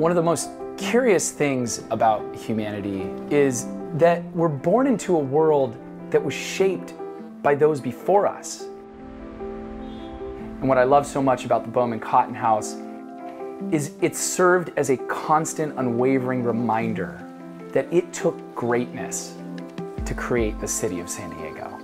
One of the most curious things about humanity is that we're born into a world that was shaped by those before us. And what I love so much about the Bowman Cotton House is it served as a constant, unwavering reminder that it took greatness to create the city of San Diego.